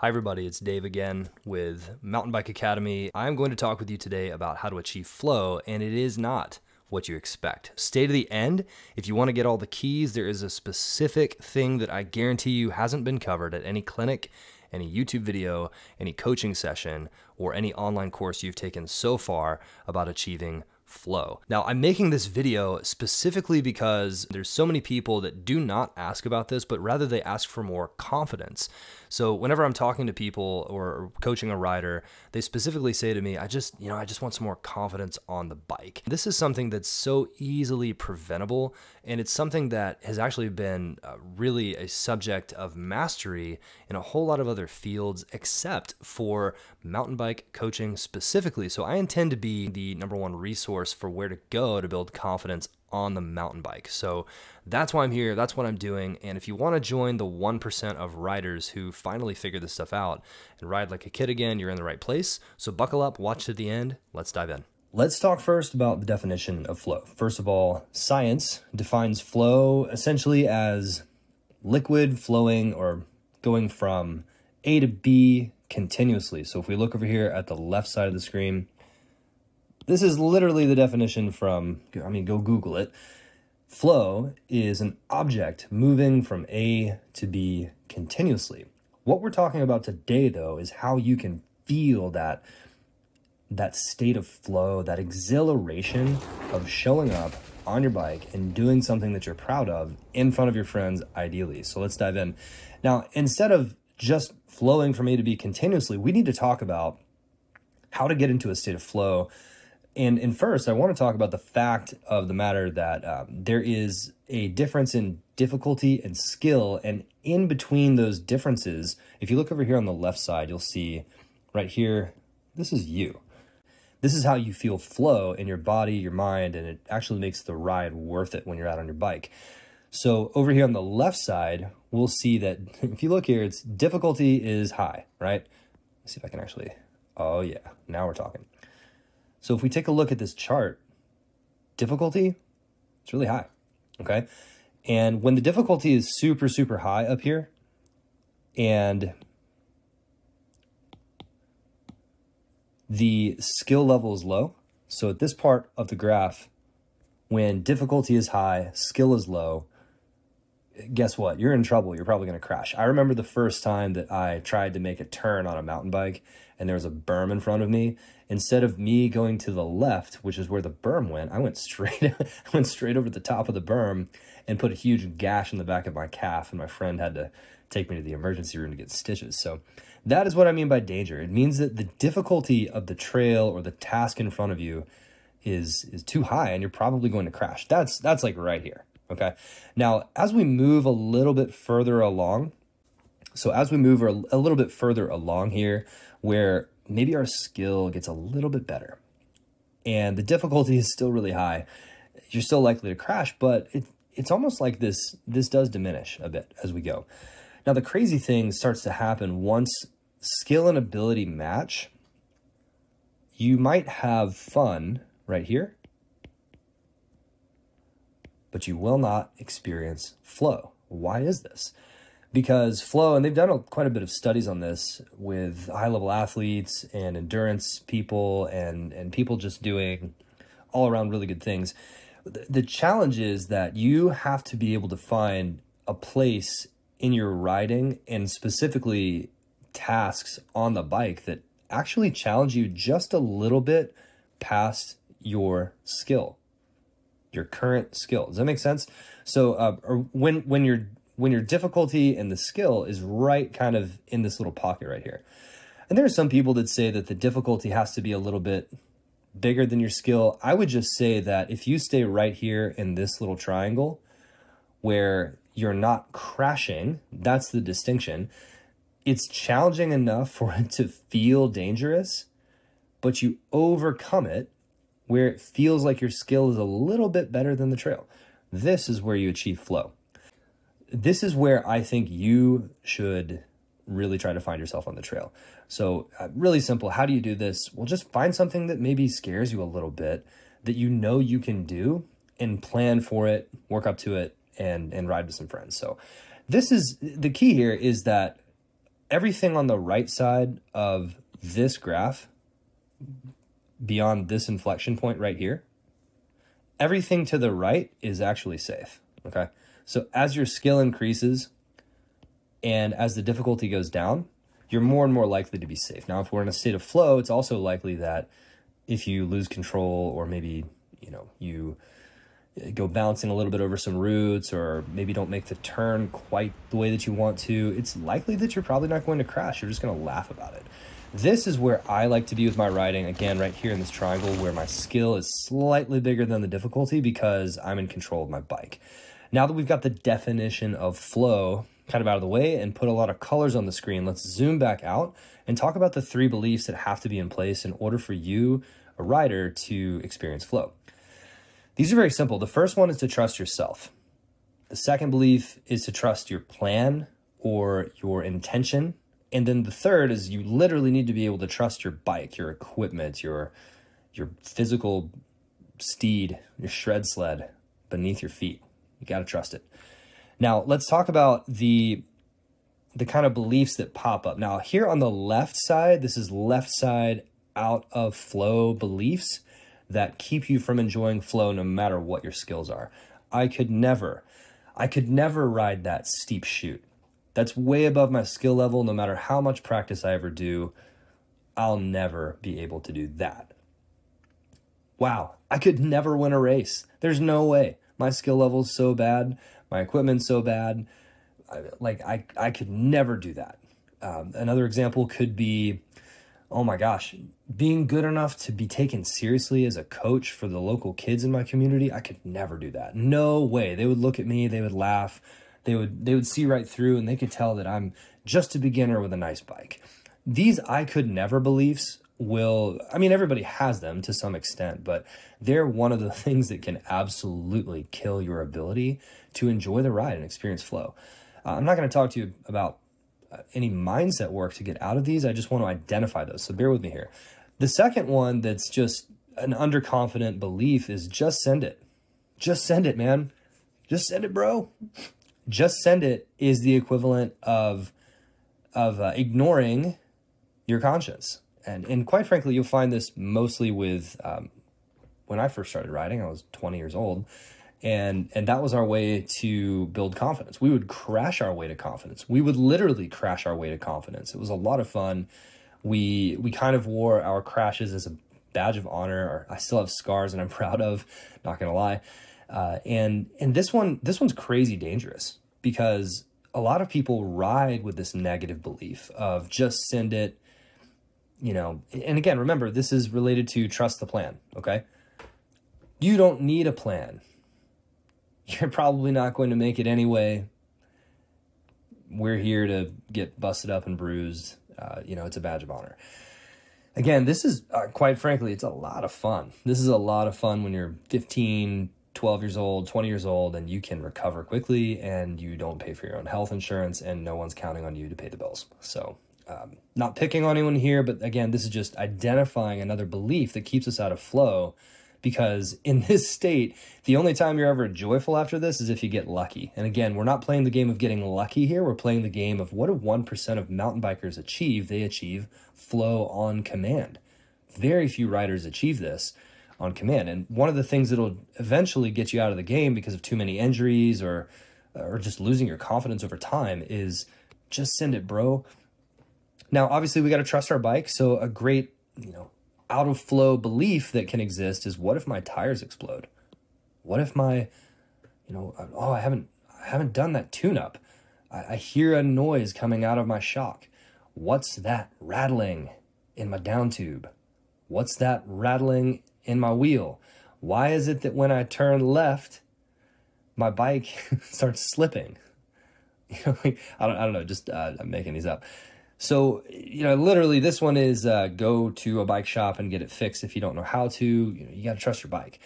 Hi, everybody, it's Dave again with Mountain Bike Academy. I'm going to talk with you today about how to achieve flow, and it is not what you expect. Stay to the end. If you want to get all the keys, there is a specific thing that I guarantee you hasn't been covered at any clinic, any YouTube video, any coaching session, or any online course you've taken so far about achieving flow. Now, I'm making this video specifically because there's so many people that do not ask about this, but rather they ask for more confidence. So whenever I'm talking to people or coaching a rider, they specifically say to me, I just, you know, I just want some more confidence on the bike. This is something that's so easily preventable. And it's something that has actually been uh, really a subject of mastery in a whole lot of other fields, except for mountain bike coaching specifically. So I intend to be the number one resource for where to go to build confidence on the mountain bike. So that's why I'm here. That's what I'm doing. And if you want to join the 1% of riders who finally figure this stuff out and ride like a kid again, you're in the right place. So buckle up, watch to the end. Let's dive in. Let's talk first about the definition of flow. First of all, science defines flow essentially as liquid flowing or going from A to B continuously. So if we look over here at the left side of the screen, this is literally the definition from, I mean, go Google it. Flow is an object moving from A to B continuously. What we're talking about today, though, is how you can feel that that state of flow, that exhilaration of showing up on your bike and doing something that you're proud of in front of your friends, ideally. So let's dive in. Now, instead of just flowing from A to B continuously, we need to talk about how to get into a state of flow and, and first, I want to talk about the fact of the matter that um, there is a difference in difficulty and skill. And in between those differences, if you look over here on the left side, you'll see right here, this is you. This is how you feel flow in your body, your mind, and it actually makes the ride worth it when you're out on your bike. So over here on the left side, we'll see that if you look here, it's difficulty is high, right? Let's see if I can actually, oh yeah, now we're talking. So if we take a look at this chart, difficulty, it's really high, okay? And when the difficulty is super, super high up here, and the skill level is low, so at this part of the graph, when difficulty is high, skill is low, guess what? You're in trouble. You're probably going to crash. I remember the first time that I tried to make a turn on a mountain bike and there was a berm in front of me. Instead of me going to the left, which is where the berm went, I went straight I went straight over the top of the berm and put a huge gash in the back of my calf and my friend had to take me to the emergency room to get stitches. So that is what I mean by danger. It means that the difficulty of the trail or the task in front of you is is too high and you're probably going to crash. That's that's like right here. Okay. Now, as we move a little bit further along, so as we move a little bit further along here, where maybe our skill gets a little bit better and the difficulty is still really high, you're still likely to crash, but it, it's almost like this, this does diminish a bit as we go. Now, the crazy thing starts to happen once skill and ability match. You might have fun right here, but you will not experience flow. Why is this? Because flow, and they've done a, quite a bit of studies on this with high level athletes and endurance people and, and people just doing all around really good things. The, the challenge is that you have to be able to find a place in your riding and specifically tasks on the bike that actually challenge you just a little bit past your skill your current skill. Does that make sense? So, uh, when when your when your difficulty and the skill is right kind of in this little pocket right here. And there are some people that say that the difficulty has to be a little bit bigger than your skill. I would just say that if you stay right here in this little triangle where you're not crashing, that's the distinction. It's challenging enough for it to feel dangerous, but you overcome it where it feels like your skill is a little bit better than the trail. This is where you achieve flow. This is where I think you should really try to find yourself on the trail. So, uh, really simple. How do you do this? Well, just find something that maybe scares you a little bit that you know you can do and plan for it, work up to it, and and ride with some friends. So, this is the key here is that everything on the right side of this graph, beyond this inflection point right here, everything to the right is actually safe. Okay. So as your skill increases and as the difficulty goes down, you're more and more likely to be safe. Now, if we're in a state of flow, it's also likely that if you lose control or maybe, you know, you go bouncing a little bit over some roots or maybe don't make the turn quite the way that you want to, it's likely that you're probably not going to crash. You're just going to laugh about it. This is where I like to be with my riding, again, right here in this triangle where my skill is slightly bigger than the difficulty because I'm in control of my bike. Now that we've got the definition of flow kind of out of the way and put a lot of colors on the screen, let's zoom back out and talk about the three beliefs that have to be in place in order for you, a rider, to experience flow. These are very simple. The first one is to trust yourself. The second belief is to trust your plan or your intention and then the third is you literally need to be able to trust your bike, your equipment, your your physical steed, your shred sled beneath your feet. You got to trust it. Now, let's talk about the the kind of beliefs that pop up. Now, here on the left side, this is left side out of flow beliefs that keep you from enjoying flow no matter what your skills are. I could never I could never ride that steep chute. That's way above my skill level. No matter how much practice I ever do, I'll never be able to do that. Wow, I could never win a race. There's no way. My skill level is so bad. My equipment's so bad. I, like, I, I could never do that. Um, another example could be oh my gosh, being good enough to be taken seriously as a coach for the local kids in my community, I could never do that. No way. They would look at me, they would laugh they would they would see right through and they could tell that I'm just a beginner with a nice bike. These I could never beliefs will I mean everybody has them to some extent, but they're one of the things that can absolutely kill your ability to enjoy the ride and experience flow. Uh, I'm not going to talk to you about uh, any mindset work to get out of these. I just want to identify those. So bear with me here. The second one that's just an underconfident belief is just send it. Just send it, man. Just send it, bro just send it is the equivalent of of uh, ignoring your conscience. And and quite frankly, you'll find this mostly with um, when I first started riding. I was 20 years old, and and that was our way to build confidence. We would crash our way to confidence. We would literally crash our way to confidence. It was a lot of fun. We we kind of wore our crashes as a badge of honor. I still have scars, and I'm proud of. Not gonna lie. Uh, and and this one this one's crazy dangerous because a lot of people ride with this negative belief of just send it, you know. And again, remember this is related to trust the plan. Okay, you don't need a plan. You're probably not going to make it anyway. We're here to get busted up and bruised. Uh, you know, it's a badge of honor again, this is uh, quite frankly, it's a lot of fun. This is a lot of fun when you're 15, 12 years old, 20 years old, and you can recover quickly and you don't pay for your own health insurance and no one's counting on you to pay the bills. So, um, not picking on anyone here, but again, this is just identifying another belief that keeps us out of flow because in this state, the only time you're ever joyful after this is if you get lucky. And again, we're not playing the game of getting lucky here. We're playing the game of what do 1% of mountain bikers achieve? They achieve flow on command. Very few riders achieve this on command. And one of the things that'll eventually get you out of the game because of too many injuries or or just losing your confidence over time is just send it, bro. Now, obviously, we got to trust our bike. So a great, you know, out of flow belief that can exist is what if my tires explode? What if my, you know, oh, I haven't, I haven't done that tune up. I, I hear a noise coming out of my shock. What's that rattling in my down tube? What's that rattling in my wheel? Why is it that when I turn left, my bike starts slipping? You know, I don't, I don't know. Just uh, I'm making these up. So you know, literally, this one is uh, go to a bike shop and get it fixed if you don't know how to. You know, you got to trust your bike.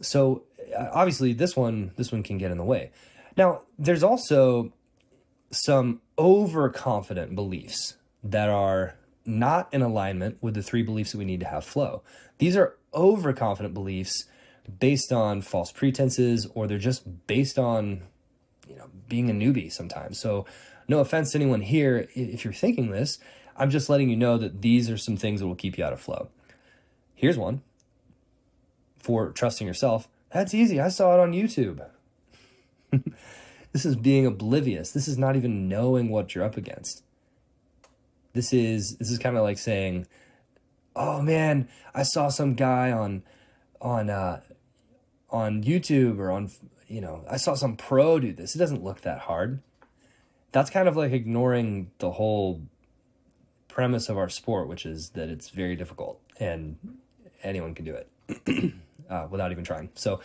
So uh, obviously, this one this one can get in the way. Now, there's also some overconfident beliefs that are not in alignment with the three beliefs that we need to have flow. These are overconfident beliefs based on false pretenses or they're just based on you know being a newbie sometimes. So no offense to anyone here, if you're thinking this, I'm just letting you know that these are some things that will keep you out of flow. Here's one for trusting yourself. That's easy. I saw it on YouTube. this is being oblivious. This is not even knowing what you're up against. This is this is kind of like saying, "Oh man, I saw some guy on on uh on YouTube or on you know, I saw some pro do this. It doesn't look that hard." That's kind of like ignoring the whole premise of our sport, which is that it's very difficult and anyone can do it uh, without even trying. So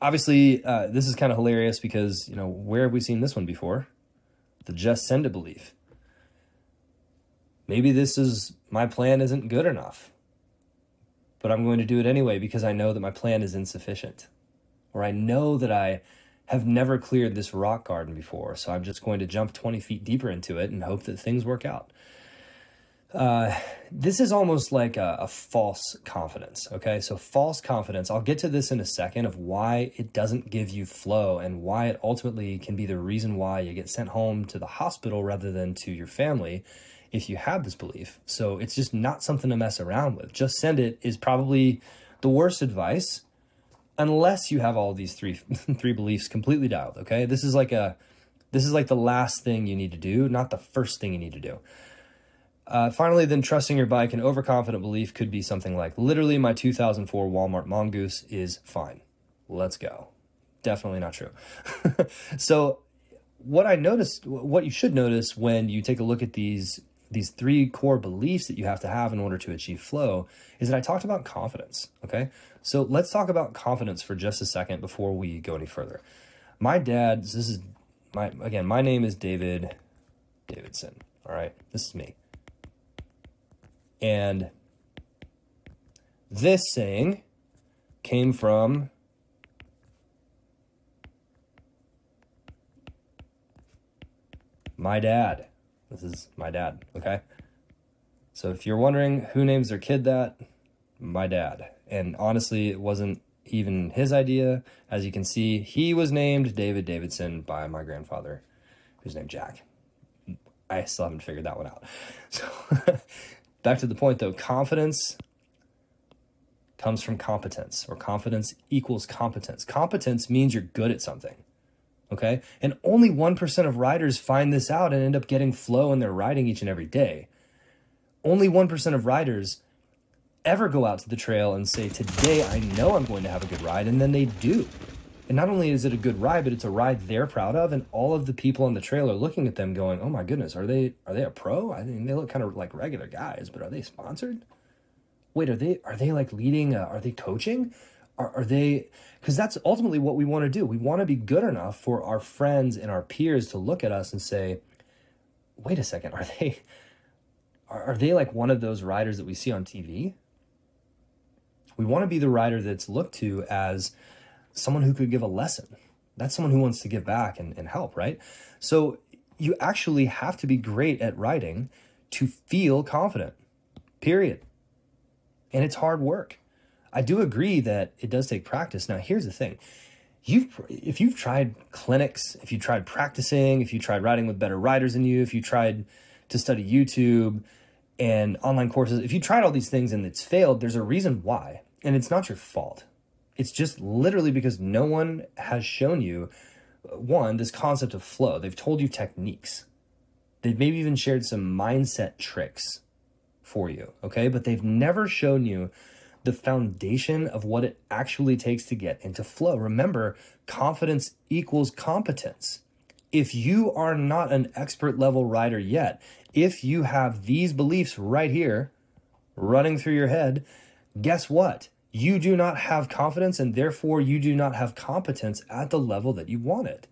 obviously, uh, this is kind of hilarious because, you know, where have we seen this one before? The just send a belief. Maybe this is my plan isn't good enough, but I'm going to do it anyway because I know that my plan is insufficient. Or I know that I have never cleared this rock garden before, so I'm just going to jump 20 feet deeper into it and hope that things work out. Uh, this is almost like a, a, false confidence. Okay, so false confidence. I'll get to this in a second of why it doesn't give you flow and why it ultimately can be the reason why you get sent home to the hospital rather than to your family if you have this belief. So it's just not something to mess around with. Just send it is probably the worst advice unless you have all these three three beliefs completely dialed. Okay, this is like a this is like the last thing you need to do, not the first thing you need to do. Uh, finally, then trusting your bike, and overconfident belief could be something like, literally, my 2004 Walmart Mongoose is fine. Let's go. Definitely not true. so, what I noticed, what you should notice when you take a look at these these three core beliefs that you have to have in order to achieve flow is that I talked about confidence. Okay, so let's talk about confidence for just a second before we go any further. My dad, this is my again, my name is David Davidson. All right, this is me. And this saying came from my dad. This is my dad, okay? So if you're wondering who names their kid that, my dad. And honestly, it wasn't even his idea. As you can see, he was named David Davidson by my grandfather, who's named Jack. I still haven't figured that one out. So Back to the point though, confidence comes from competence, or confidence equals competence. Competence means you're good at something. Okay? And only 1% of riders find this out and end up getting flow in their riding each and every day. Only 1% of riders ever go out to the trail and say, Today I know I'm going to have a good ride, and then they do. And not only is it a good ride, but it's a ride they're proud of, and all of the people on the trail are looking at them, going, "Oh my goodness, are they are they a pro? I mean, they look kind of like regular guys, but are they sponsored? Wait, are they are they like leading? Uh, are they coaching? Are, are they? Because that's ultimately what we want to do. We want to be good enough for our friends and our peers to look at us and say, "Wait a second, are they?" Are, are they like one of those riders that we see on TV? We want to be the rider that's looked to as someone who could give a lesson. That's someone who wants to give back and, and help, right? So you actually have to be great at writing to feel confident, period. And it's hard work. I do agree that it does take practice. Now, here's the thing. You've, if you've tried clinics, if you tried practicing, if you tried writing with better writers than you, if you tried to study YouTube and online courses, if you tried all these things and it's failed, there's a reason why. And it's not your fault. It's just literally because no one has shown you, uh, one, this concept of flow. They've told you techniques. They've maybe even shared some mindset tricks for you, okay? But they've never shown you the foundation of what it actually takes to get into flow. Remember, confidence equals competence. If you are not an expert level rider yet, if you have these beliefs right here running through your head, guess what? you do not have confidence and therefore you do not have competence at the level that you want it.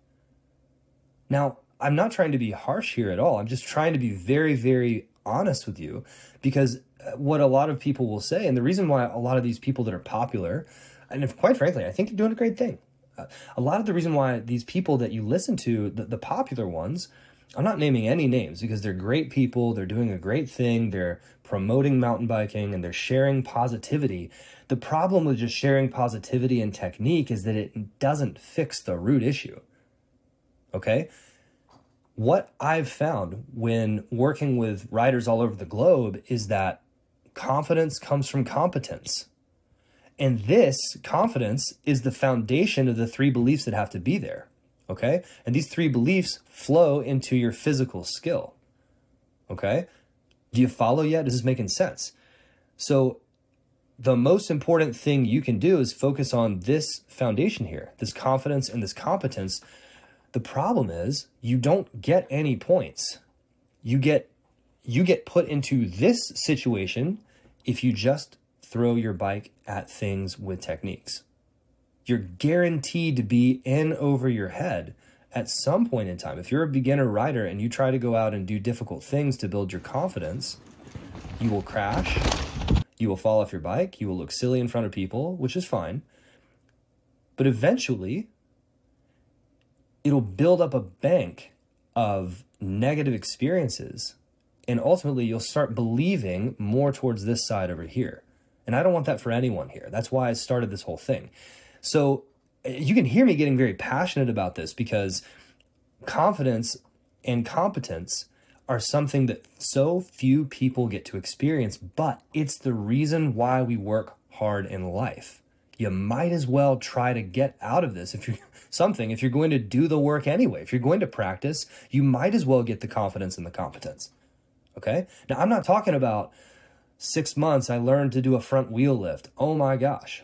Now, I'm not trying to be harsh here at all. I'm just trying to be very, very honest with you because uh, what a lot of people will say, and the reason why a lot of these people that are popular, and if, quite frankly, I think they're doing a great thing. Uh, a lot of the reason why these people that you listen to, the, the popular ones, I'm not naming any names because they're great people, they're doing a great thing, they're promoting mountain biking, and they're sharing positivity. The problem with just sharing positivity and technique is that it doesn't fix the root issue. Okay? What I've found when working with writers all over the globe is that confidence comes from competence. And this confidence is the foundation of the three beliefs that have to be there. Okay. And these three beliefs flow into your physical skill. Okay. Do you follow yet? Is this making sense? So, the most important thing you can do is focus on this foundation here, this confidence and this competence. The problem is you don't get any points. You get you get put into this situation if you just throw your bike at things with techniques. You're guaranteed to be in over your head at some point in time. If you're a beginner rider and you try to go out and do difficult things to build your confidence, you will crash, you will fall off your bike, you will look silly in front of people, which is fine. But eventually, it'll build up a bank of negative experiences. And ultimately, you'll start believing more towards this side over here. And I don't want that for anyone here. That's why I started this whole thing. So eh, you can hear me getting very passionate about this because confidence and competence are something that so few people get to experience, but it's the reason why we work hard in life. You might as well try to get out of this if you're something, if you're going to do the work anyway, if you're going to practice, you might as well get the confidence and the competence. Okay. Now, I'm not talking about six months, I learned to do a front wheel lift. Oh my gosh.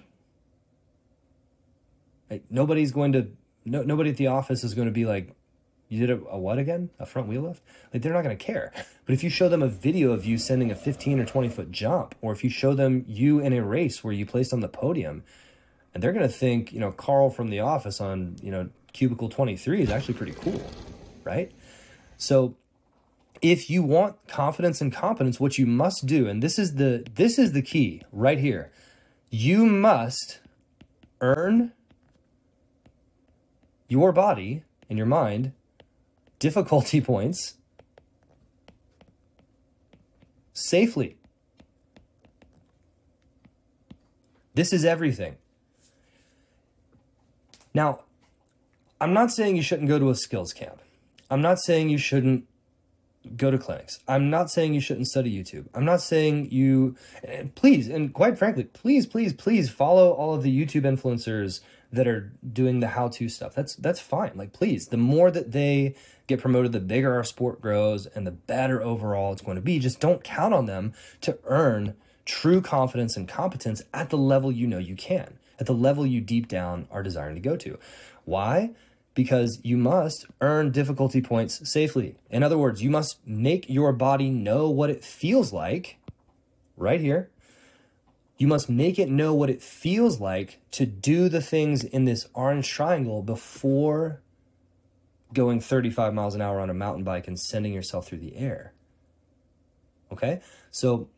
Like, nobody's going to, no, nobody at the office is going to be like, you did a, a what again? A front wheel lift? Like, they're not going to care. But if you show them a video of you sending a 15 or 20 foot jump, or if you show them you in a race where you placed on the podium, and they're going to think, you know, Carl from the office on, you know, cubicle 23 is actually pretty cool, right? So if you want confidence and competence, what you must do, and this is the this is the key right here, you must earn your body and your mind difficulty points safely. This is everything. Now, I'm not saying you shouldn't go to a skills camp. I'm not saying you shouldn't go to clinics. I'm not saying you shouldn't study YouTube. I'm not saying you, please, and quite frankly, please, please, please follow all of the YouTube influencers that are doing the how-to stuff. That's that's fine. Like please, the more that they get promoted, the bigger our sport grows and the better overall it's going to be. Just don't count on them to earn true confidence and competence at the level you know you can, at the level you deep down are desiring to go to. Why? Because you must earn difficulty points safely. In other words, you must make your body know what it feels like right here you must make it know what it feels like to do the things in this orange triangle before going 35 miles an hour on a mountain bike and sending yourself through the air. Okay? So,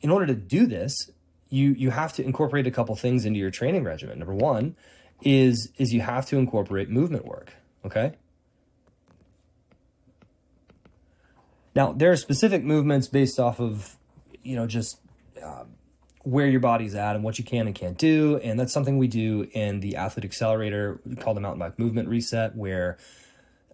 in order to do this, you you have to incorporate a couple things into your training regimen. Number 1 is is you have to incorporate movement work, okay? Now, there are specific movements based off of, you know, just um, where your body's at and what you can and can't do. And that's something we do in the Athlete Accelerator called the Mountain Bike Movement Reset, where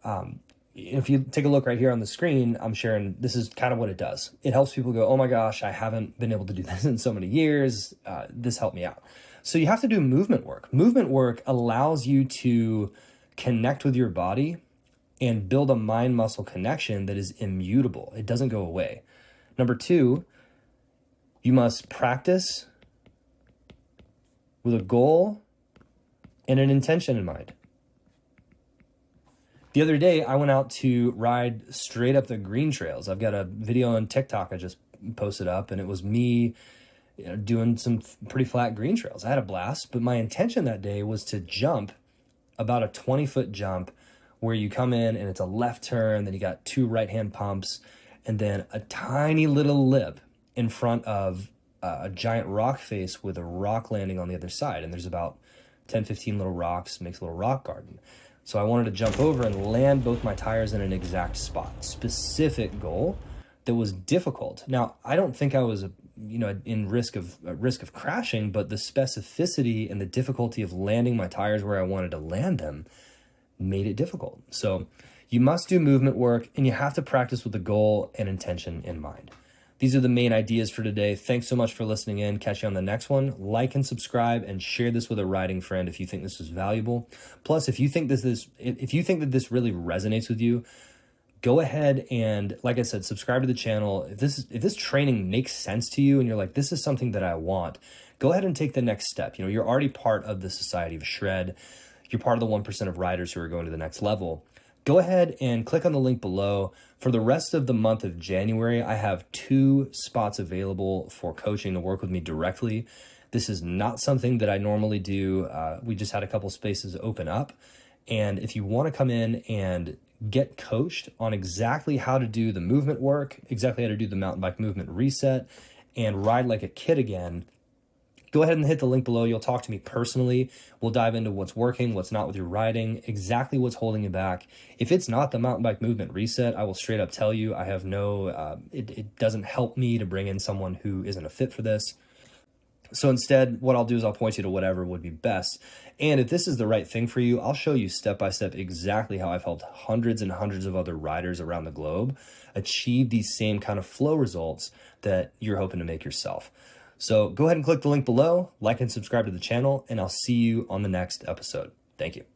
um, if you take a look right here on the screen, I'm sharing this is kind of what it does. It helps people go, oh my gosh, I haven't been able to do this in so many years. Uh, this helped me out. So you have to do movement work. Movement work allows you to connect with your body and build a mind muscle connection that is immutable. It doesn't go away. Number two, you must practice with a goal and an intention in mind. The other day, I went out to ride straight up the green trails. I've got a video on TikTok I just posted up, and it was me you know, doing some pretty flat green trails. I had a blast, but my intention that day was to jump about a 20 foot jump where you come in and it's a left turn, then you got two right hand pumps, and then a tiny little lip in front of uh, a giant rock face with a rock landing on the other side. And there's about 10, 15 little rocks, makes a little rock garden. So I wanted to jump over and land both my tires in an exact spot. Specific goal that was difficult. Now, I don't think I was, you know, in risk of uh, risk of crashing, but the specificity and the difficulty of landing my tires where I wanted to land them made it difficult. So You must do movement work and you have to practice with a goal and intention in mind. These are the main ideas for today. Thanks so much for listening in. Catch you on the next one. Like and subscribe and share this with a riding friend if you think this is valuable. Plus, if you think this is if you think that this really resonates with you, go ahead and like I said, subscribe to the channel. If this is, if this training makes sense to you and you're like this is something that I want, go ahead and take the next step. You know, you're already part of the Society of Shred. You're part of the 1% of riders who are going to the next level go ahead and click on the link below. For the rest of the month of January, I have two spots available for coaching to work with me directly. This is not something that I normally do. Uh, we just had a couple spaces open up. And if you want to come in and get coached on exactly how to do the movement work, exactly how to do the mountain bike movement reset, and ride like a kid again, go ahead and hit the link below. You'll talk to me personally. We'll dive into what's working, what's not with your riding, exactly what's holding you back. If it's not the mountain bike movement reset, I will straight up tell you I have no, uh, it, it doesn't help me to bring in someone who isn't a fit for this. So instead, what I'll do is I'll point you to whatever would be best. And if this is the right thing for you, I'll show you step by step exactly how I've helped hundreds and hundreds of other riders around the globe achieve these same kind of flow results that you're hoping to make yourself. So go ahead and click the link below, like and subscribe to the channel, and I'll see you on the next episode. Thank you.